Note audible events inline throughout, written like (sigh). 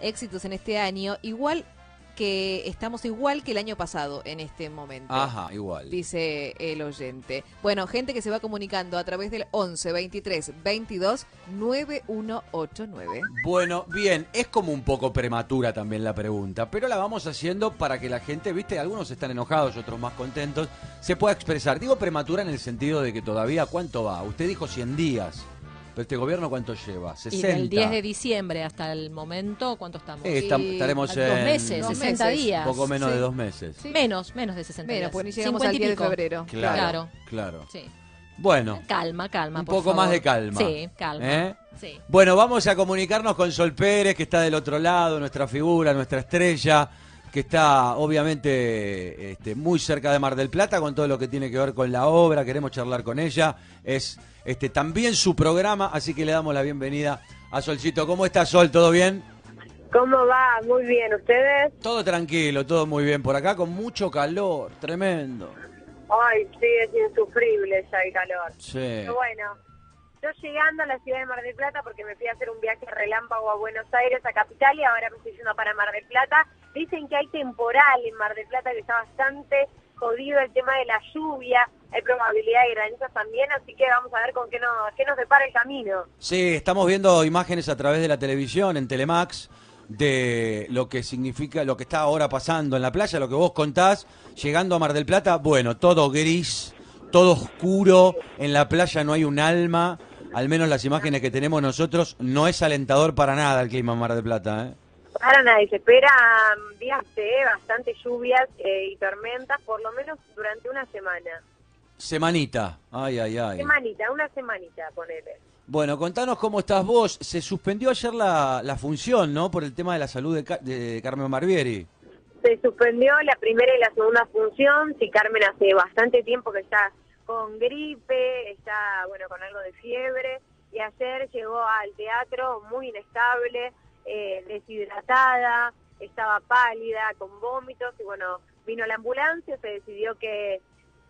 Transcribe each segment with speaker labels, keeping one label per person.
Speaker 1: éxitos en este año, igual que estamos igual que el año pasado en este momento.
Speaker 2: Ajá, igual.
Speaker 1: Dice el oyente. Bueno, gente que se va comunicando a través del 11 23 22 9189.
Speaker 2: Bueno, bien, es como un poco prematura también la pregunta, pero la vamos haciendo para que la gente, viste, algunos están enojados, otros más contentos, se pueda expresar. Digo prematura en el sentido de que todavía, ¿cuánto va? Usted dijo 100 días. Pero este gobierno cuánto lleva? 60.
Speaker 3: Y del 10 de diciembre hasta el momento, ¿cuánto estamos?
Speaker 2: Eh,
Speaker 1: Y
Speaker 2: estaremos
Speaker 3: Dos
Speaker 2: en
Speaker 3: meses,
Speaker 1: Dos
Speaker 3: 60
Speaker 1: meses.
Speaker 3: días.
Speaker 2: poco menos
Speaker 1: Sí.
Speaker 2: de dos meses.
Speaker 1: Sí.
Speaker 3: Menos, menos de 60
Speaker 1: Bueno,
Speaker 3: días.
Speaker 1: pues ni llegamos
Speaker 3: 50
Speaker 1: al
Speaker 3: y
Speaker 1: 10 de febrero.
Speaker 2: Claro,
Speaker 3: Claro.
Speaker 2: claro.
Speaker 3: Sí.
Speaker 2: Bueno,
Speaker 3: Calma, calma.
Speaker 2: un
Speaker 3: por
Speaker 2: poco más
Speaker 3: favor.
Speaker 2: de calma.
Speaker 3: Sí, calma.
Speaker 2: ¿Eh?
Speaker 3: Sí.
Speaker 2: Bueno, vamos a comunicarnos con Sol Pérez, que está del otro lado, nuestra figura, nuestra estrella, que está obviamente este, muy cerca de Mar del Plata con todo lo que tiene que ver con la obra. Queremos charlar con ella. Es este, también su programa, así que le damos la bienvenida a Solcito. ¿Cómo está Sol? ¿Todo bien?
Speaker 4: ¿Cómo va? Muy bien, ¿ustedes?
Speaker 2: Todo tranquilo, todo muy bien por acá, con mucho calor, tremendo.
Speaker 4: Ay, sí, es insufrible ya el calor.
Speaker 2: Sí.
Speaker 4: Pero bueno, yo llegando a la ciudad de Mar del Plata porque me fui a hacer un viaje relámpago a Buenos Aires, a Capital, y ahora me estoy yendo para Mar del Plata. Dicen que hay temporal en Mar del Plata, que está bastante jodido el tema de la lluvia, hay probabilidad de granizos también, así que vamos a ver con qué nos, qué nos depara el camino.
Speaker 2: Sí, estamos viendo imágenes a través de la televisión en Telemax de lo que significa, lo que está ahora pasando en la playa, lo que vos contás, llegando a Mar del Plata, bueno, todo gris, todo oscuro, en la playa no hay un alma, al menos las imágenes que tenemos nosotros, no es alentador para nada el clima en Mar del Plata, ¿eh?
Speaker 4: Para nada, y se esperan días de bastante lluvias eh, y tormentas, por lo menos durante una semana.
Speaker 2: Semanita, ay, ay, ay.
Speaker 4: Semanita, una semanita, ponele.
Speaker 2: Bueno, contanos cómo estás vos. Se suspendió ayer la, la función, ¿no? Por el tema de la salud de, de Carmen Barbieri.
Speaker 4: Se suspendió la primera y la segunda función. Si Carmen hace bastante tiempo que está con gripe, está, bueno, con algo de fiebre. Y ayer llegó al teatro muy inestable, eh, deshidratada, estaba pálida, con vómitos. Y bueno, vino la ambulancia, se decidió que,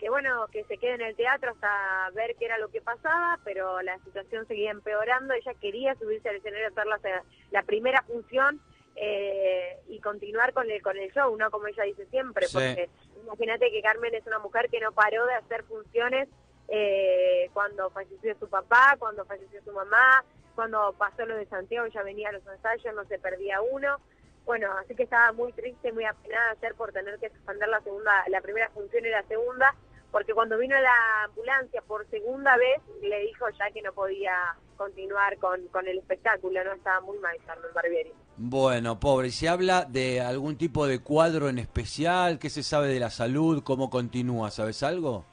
Speaker 4: que bueno, que se quede en el teatro hasta ver qué era lo que pasaba, pero la situación seguía empeorando. Ella quería subirse al escenario a hacer la, la primera función eh, y continuar con el con el show, ¿no? Como ella dice siempre,
Speaker 2: Sí.
Speaker 4: porque imagínate que Carmen es una mujer que no paró de hacer funciones eh, cuando falleció su papá, cuando falleció su mamá, cuando pasó lo de Santiago, ella venía a los ensayos, no se perdía uno. Bueno, así que estaba muy triste, muy apenada ayer por tener que suspender la segunda, la primera función y la segunda, porque cuando vino la ambulancia por segunda vez le dijo ya que no podía continuar con, con el espectáculo, no estaba muy mal Carmen Barbieri.
Speaker 2: Bueno, pobre, ¿y se habla de algún tipo de cuadro en especial? ¿Qué se sabe de la salud? ¿Cómo continúa? ¿Sabes algo?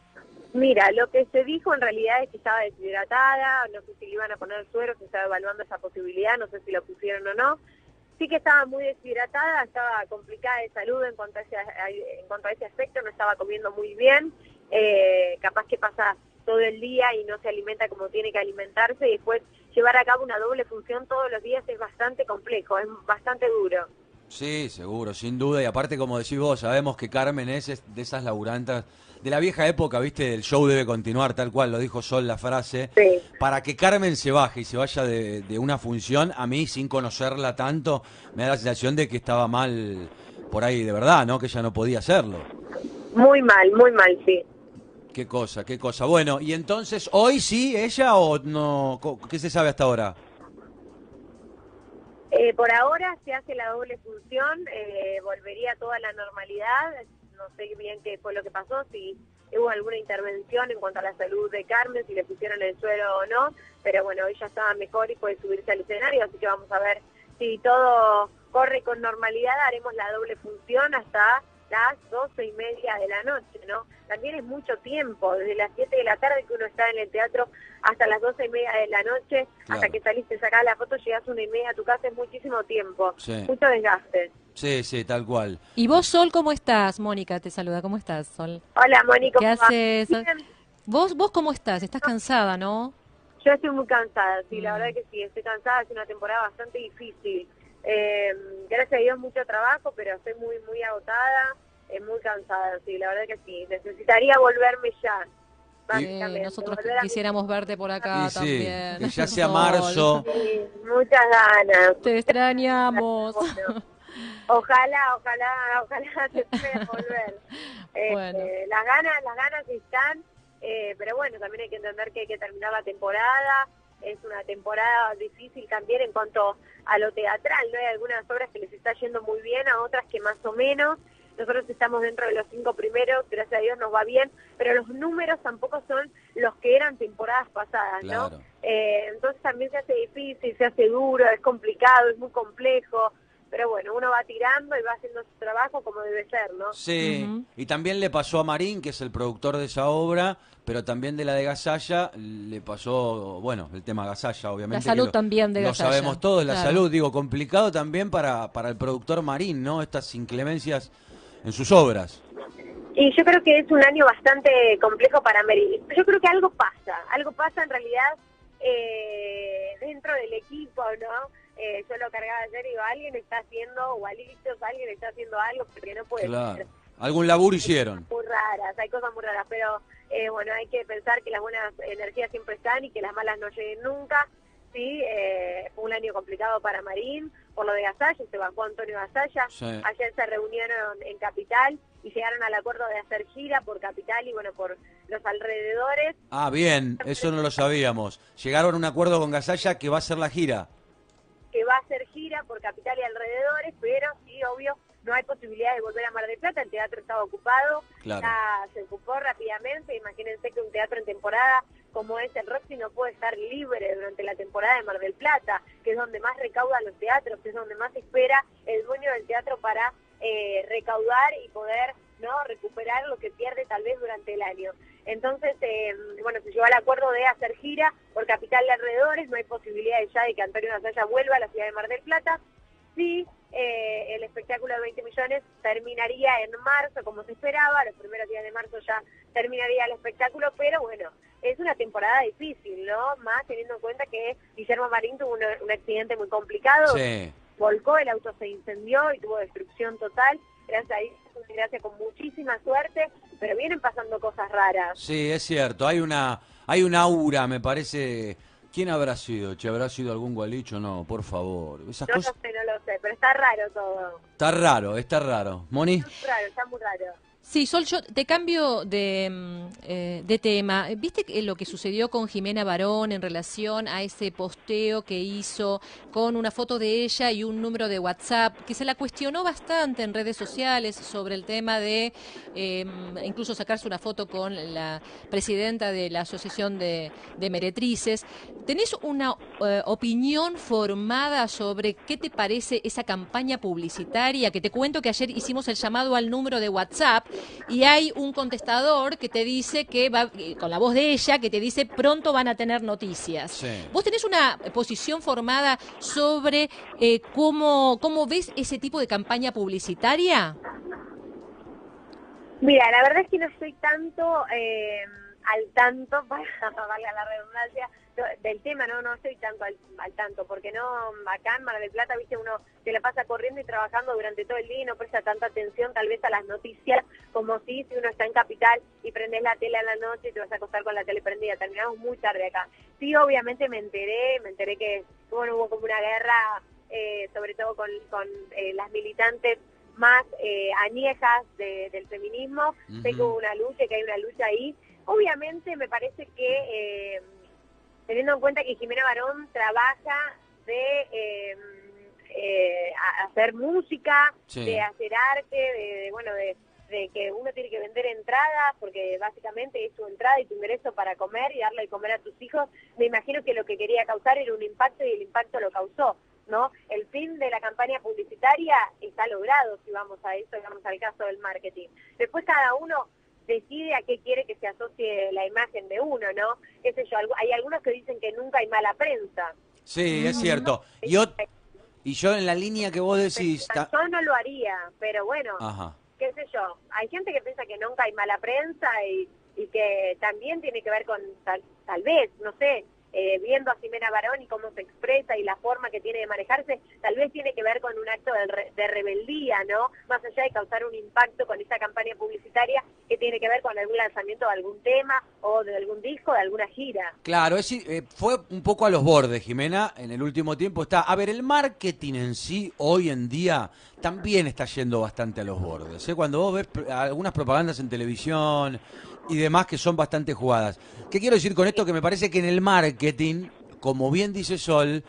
Speaker 4: Mira, lo que se dijo en realidad es que estaba deshidratada, no sé si le iban a poner suero, se estaba evaluando esa posibilidad, no sé si lo pusieron o no. Sí que estaba muy deshidratada, estaba complicada de salud en cuanto a ese, en cuanto a ese aspecto, no estaba comiendo muy bien, eh, capaz que pasa todo el día y no se alimenta como tiene que alimentarse y después llevar a cabo una doble función todos los días es bastante complejo, es bastante duro.
Speaker 2: Sí, seguro, sin duda. Y aparte, como decís vos, sabemos que Carmen es es de esas laburantas de la vieja época, ¿viste? El show debe continuar, tal cual lo dijo Sol la frase.
Speaker 4: Sí.
Speaker 2: Para que Carmen se baje y se vaya de, de una función, a mí, sin conocerla tanto, me da la sensación de que estaba mal por ahí de verdad, ¿no? Que ella no podía hacerlo.
Speaker 4: Muy mal, muy mal, sí.
Speaker 2: Qué cosa, qué cosa. Bueno, y entonces, ¿hoy sí ella o no? ¿Qué se sabe hasta ahora?
Speaker 4: Eh, por ahora se hace la doble función, eh, volvería toda la normalidad, no sé bien qué fue lo que pasó, si hubo alguna intervención en cuanto a la salud de Carmen, si le pusieron el suelo o no, pero bueno, ella estaba mejor y puede subirse al escenario, así que vamos a ver si todo corre con normalidad, haremos la doble función hasta las doce y media de la noche, ¿no? También es mucho tiempo, desde las 7 de la tarde que uno está en el teatro hasta las doce y media de la noche, hasta que saliste, sacás la foto, llegas una y media a tu casa, es muchísimo tiempo,
Speaker 2: Sí.
Speaker 4: mucho desgaste.
Speaker 2: Sí, sí, tal cual.
Speaker 3: ¿Y vos, Sol, cómo estás? Mónica te saluda. ¿Cómo estás, Sol?
Speaker 4: Hola, Mónica.
Speaker 3: ¿Qué haces?
Speaker 4: Bien.
Speaker 3: ¿Vos, vos cómo estás? ¿Estás cansada, no?
Speaker 4: Yo estoy muy cansada, sí, la
Speaker 3: Mm.
Speaker 4: verdad que sí, estoy cansada, es una temporada bastante difícil. Eh, gracias a Dios mucho trabajo, pero estoy muy, muy agotada, eh, muy cansada, sí, la verdad que sí. Necesitaría volverme ya. básicamente.
Speaker 3: Eh, nosotros quisiéramos verte por acá
Speaker 2: Y sí,
Speaker 3: también.
Speaker 2: que ya sea (laughs) marzo.
Speaker 4: Sí, muchas ganas.
Speaker 3: Te extrañamos.
Speaker 4: Bueno, ojalá, ojalá, ojalá (laughs) se pueda volver. Este,
Speaker 3: Bueno.
Speaker 4: Las ganas, las ganas están, eh, pero bueno, también hay que entender que hay que terminar la temporada. Es una temporada difícil también en cuanto a lo teatral, ¿no? Hay algunas obras que les está yendo muy bien, a otras que más o menos. Nosotros estamos dentro de los cinco primeros, gracias a Dios nos va bien, pero los números tampoco son los que eran temporadas pasadas, ¿no?
Speaker 2: Claro.
Speaker 4: Eh, entonces también se hace difícil, se hace duro, es complicado, es muy complejo, pero bueno, uno va tirando y va haciendo su trabajo como debe ser, ¿no?
Speaker 2: Sí, y también le pasó a Marín, que es el productor de esa obra, pero también de la de Gasalla, le pasó, bueno, el tema Gasalla, obviamente.
Speaker 3: La salud
Speaker 2: lo-
Speaker 3: también de
Speaker 2: Lo
Speaker 3: Gasalla,
Speaker 2: sabemos todos, la
Speaker 3: claro.
Speaker 2: salud, digo, complicado también para, para el productor Marín, ¿no? Estas inclemencias en sus obras.
Speaker 4: Y yo creo que es un año bastante complejo para Mary. Yo creo que algo pasa, algo pasa en realidad eh, dentro del equipo, ¿no? Eh, yo lo cargaba ayer y digo, alguien está haciendo gualitos, alguien está haciendo algo porque no puede
Speaker 2: Claro.
Speaker 4: ser.
Speaker 2: Algún laburo hicieron.
Speaker 4: muy raras, hay cosas muy raras, pero eh, bueno, hay que pensar que las buenas energías siempre están y que las malas no lleguen nunca. Sí, eh, fue un año complicado para Marín, por lo de Gasalla, se evacuó Antonio Gasalla.
Speaker 2: Sí.
Speaker 4: Ayer se reunieron en Capital y llegaron al acuerdo de hacer gira por Capital y bueno, por los alrededores.
Speaker 2: Ah, bien, eso no lo sabíamos. Llegaron a un acuerdo con Gasalla que va a ser la gira.
Speaker 4: Que va a hacer gira por Capital y alrededores, pero sí, obvio, no hay posibilidad de volver a Mar del Plata, el teatro estaba ocupado,
Speaker 2: Claro.
Speaker 4: ya se ocupó rápidamente, imagínense que un teatro en temporada como es el Roxy no puede estar libre durante la temporada de Mar del Plata, que es donde más recaudan los teatros, que es donde más espera el dueño del teatro para eh, recaudar y poder no recuperar lo que pierde tal vez durante el año. Entonces, eh, bueno, se llegó al acuerdo de hacer gira por capital de alrededores, no hay posibilidad ya de que Antonio Gasalla vuelva a la ciudad de Mar del Plata. Sí, eh, el espectáculo de 20 millones terminaría en marzo, como se esperaba, los primeros días de marzo ya terminaría el espectáculo, pero bueno, es una temporada difícil, ¿no? Más teniendo en cuenta que Guillermo Marín tuvo un, un accidente muy complicado,
Speaker 2: Sí.
Speaker 4: volcó, el auto se incendió y tuvo destrucción total. Gracias a Dios, gracias con muchísima suerte, pero vienen pasando cosas raras.
Speaker 2: Sí, es cierto. Hay una, hay una aura, me parece. ¿Quién habrá sido? ¿Che habrá sido algún gualicho? No, por favor. Esas
Speaker 4: No lo sé, no lo sé, pero está raro todo.
Speaker 2: Está raro, está raro. Moni.
Speaker 4: Está raro, está muy raro.
Speaker 3: Sí, Sol, yo te cambio de, mm, eh, tema. ¿Viste lo que sucedió con Jimena Barón en relación a ese posteo que hizo con una foto de ella y un número de WhatsApp, que se la cuestionó bastante en redes sociales sobre el tema de eh, incluso sacarse una foto con la presidenta de la Asociación de, de Meretrices? ¿Tenés una eh, opinión formada sobre qué te parece esa campaña publicitaria? Que te cuento que ayer hicimos el llamado al número de WhatsApp y hay un contestador que te dice que va, eh, con la voz de ella, que te dice pronto van a tener noticias.
Speaker 2: Sí.
Speaker 3: ¿Vos tenés una posición formada sobre eh, cómo, cómo ves ese tipo de campaña publicitaria?
Speaker 4: Mira, la verdad es que no estoy tanto eh, al tanto, (laughs) para valga la redundancia, del tema, no no estoy tanto al, al tanto, porque no, acá en Mar del Plata, viste, uno se la pasa corriendo y trabajando durante todo el día y no presta tanta atención tal vez a las noticias como si, si uno está en Capital y prendes la tele a la noche y te vas a acostar con la tele prendida. Terminamos muy tarde acá. Sí, obviamente me enteré, me enteré que bueno, hubo como una guerra, eh, sobre todo con, con eh, las militantes más eh, añejas de- del feminismo. Sé que hubo una lucha, que hay una lucha ahí. Obviamente me parece que, eh, teniendo en cuenta que Jimena Barón trabaja de eh, eh, a- hacer música,
Speaker 2: Sí.
Speaker 4: de hacer arte, de, de, bueno, de, de que uno tiene que vender entradas, porque básicamente es tu entrada y tu ingreso para comer y darle de comer a tus hijos, me imagino que lo que quería causar era un impacto y el impacto lo causó. ¿no? El fin de la campaña publicitaria está logrado, si vamos a eso, vamos al caso del marketing. Después cada uno decide a qué quiere que se asocie la imagen de uno, ¿no? Qué sé yo, hay algunos que dicen que nunca hay mala prensa.
Speaker 2: Sí, es cierto. Y yo, y yo en la línea que vos decís... ta-
Speaker 4: Yo no lo haría, pero bueno,
Speaker 2: Ajá.
Speaker 4: qué sé yo, hay gente que piensa que nunca hay mala prensa y, y que también tiene que ver con, tal, tal vez, no sé, eh, viendo a Jimena Barón y cómo se expresa y la forma que tiene de manejarse, tal vez tiene que ver con un acto de, re- de rebeldía, ¿no? Más allá de causar un impacto con esa campaña publicitaria que tiene que ver con algún lanzamiento de algún tema o de algún disco, de alguna gira.
Speaker 2: Claro, es, eh, fue un poco a los bordes, Jimena, en el último tiempo está. A ver, el marketing en sí, hoy en día, también está yendo bastante a los bordes. ¿eh? Cuando vos ves algunas propagandas en televisión y demás que son bastante jugadas. ¿Qué quiero decir con esto? Que me parece que en el marketing, como bien dice Sol,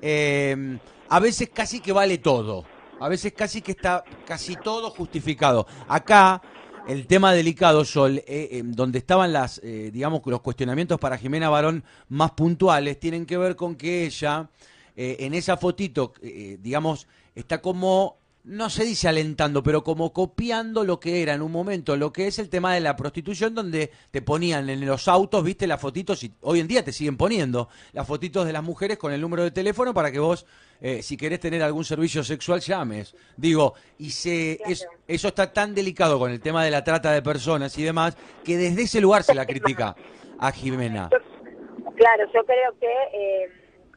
Speaker 2: eh, a veces casi que vale todo. A veces casi que está casi todo justificado. Acá, el tema delicado, Sol, eh, eh, donde estaban las, digamos, los cuestionamientos para Jimena Barón más puntuales, tienen que ver con que ella, en esa fotito, digamos, está como, no se dice alentando, pero como copiando lo que era en un momento, lo que es el tema de la prostitución, donde te ponían en los autos, viste, las fotitos, y hoy en día te siguen poniendo las fotitos de las mujeres con el número de teléfono para que vos, eh, si querés tener algún servicio sexual, llames. Digo, y se, es- eso está tan delicado con el tema de la trata de personas y demás, que desde ese lugar se la critica a Jimena.
Speaker 4: Claro, yo creo que eh,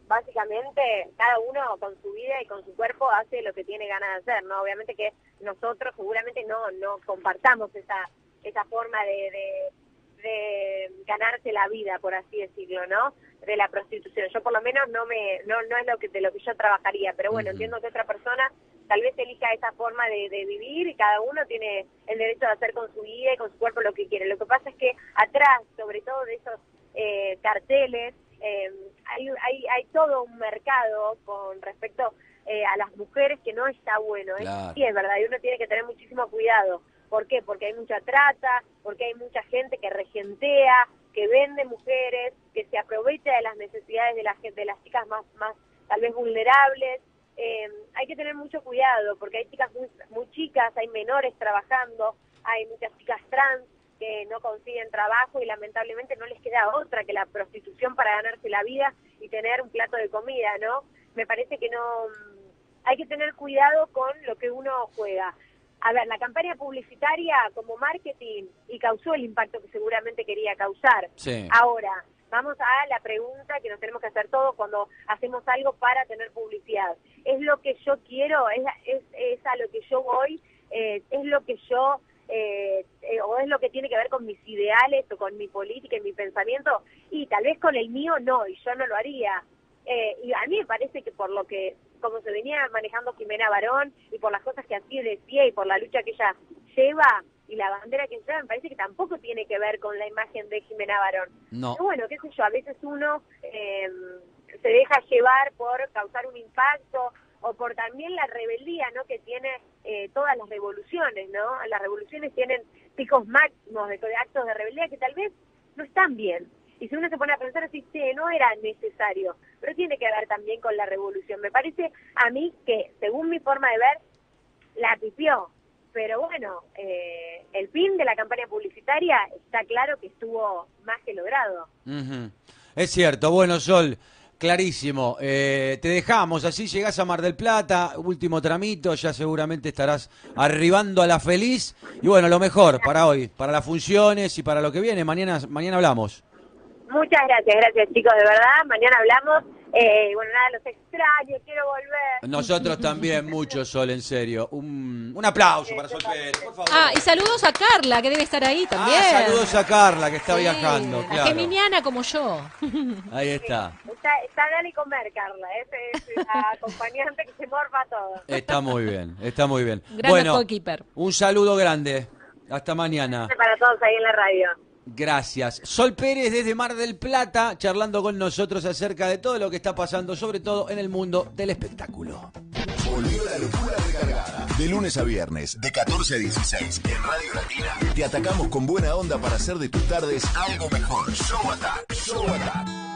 Speaker 4: básicamente cada uno con su vida y con su cuerpo hace lo que tiene ganas de hacer, ¿no? Obviamente que nosotros seguramente no no compartamos esa esa forma de, de, de ganarse la vida, por así decirlo, ¿no? De la prostitución. Yo por lo menos no me no no es lo que de lo que yo trabajaría, pero bueno, entiendo que otra persona tal vez elija esa forma de, de vivir y cada uno tiene el derecho de hacer con su vida y con su cuerpo lo que quiere. Lo que pasa es que atrás, sobre todo de esos eh, carteles, eh, hay, hay, hay todo un mercado con respecto eh, a las mujeres que no está bueno. ¿eh?
Speaker 2: Claro.
Speaker 4: Sí, es verdad, y uno tiene que tener muchísimo cuidado. ¿Por qué? Porque hay mucha trata, porque hay mucha gente que regentea, que vende mujeres, que se aprovecha de las necesidades de, la, de las chicas más, más tal vez vulnerables. Eh, hay que tener mucho cuidado porque hay chicas muy, muy chicas, hay menores trabajando, hay muchas chicas trans que no consiguen trabajo y lamentablemente no les queda otra que la prostitución para ganarse la vida y tener un plato de comida, ¿no? Me parece que no mm, hay que tener cuidado con lo que uno juega. A ver, la campaña publicitaria como marketing y causó el impacto que seguramente quería causar.
Speaker 2: Sí.
Speaker 4: Ahora, vamos a la pregunta que nos tenemos que hacer todos cuando hacemos algo para tener publicidad. ¿Es lo que yo quiero? ¿Es, es, es a lo que yo voy? Eh, ¿Es lo que yo, eh, eh, o es lo que tiene que ver con mis ideales o con mi política y mi pensamiento? Y tal vez con el mío no, y yo no lo haría. Eh, y a mí me parece que por lo que, como se venía manejando Jimena Barón y por las cosas que así decía y por la lucha que ella lleva y la bandera que lleva, me parece que tampoco tiene que ver con la imagen de Jimena Barón.
Speaker 2: No.
Speaker 4: Pero bueno, qué sé yo, a veces uno eh, se deja llevar por causar un impacto o por también la rebeldía, ¿no? Que tiene eh, todas las revoluciones, ¿no? Las revoluciones tienen picos máximos de, actos de rebeldía que tal vez no están bien. Y si uno se pone a pensar así, sí, no era necesario, pero tiene que ver también con la revolución. Me parece a mí que, según mi forma de ver, la pipió. Pero bueno, eh, el fin de la campaña publicitaria está claro que estuvo más que logrado.
Speaker 2: Es cierto, bueno, Sol, clarísimo. Eh, te dejamos, así llegás a Mar del Plata, último tramito, ya seguramente estarás arribando a la feliz. Y bueno, lo mejor para hoy, para las funciones y para lo que viene. Mañana, mañana hablamos.
Speaker 4: Muchas gracias, gracias chicos, de verdad. Mañana hablamos. Eh, bueno, nada, los extraño, quiero volver.
Speaker 2: Nosotros también, mucho Sol, en serio. Un, un aplauso para Sol Pérez, por favor.
Speaker 3: Ah, y saludos a Carla, que debe estar ahí también.
Speaker 2: Ah, saludos a Carla, que está
Speaker 3: Sí,
Speaker 2: viajando,
Speaker 3: la
Speaker 2: claro.
Speaker 3: geminiana como yo.
Speaker 2: Ahí está.
Speaker 4: Está, está Dale comer, Carla. Ese es la acompañante que se morfa todo.
Speaker 2: Está muy bien, está muy bien.
Speaker 3: Gran
Speaker 2: bueno, un saludo grande. Hasta mañana.
Speaker 4: Para todos ahí en la radio.
Speaker 2: Gracias. Sol Pérez desde Mar del Plata, charlando con nosotros acerca de todo lo que está pasando, sobre todo en el mundo del espectáculo.
Speaker 5: Volvió la locura recargada. De lunes a viernes, de 14 a 16, en Radio Latina, te atacamos con buena onda para hacer de tus tardes algo mejor. Show Attack.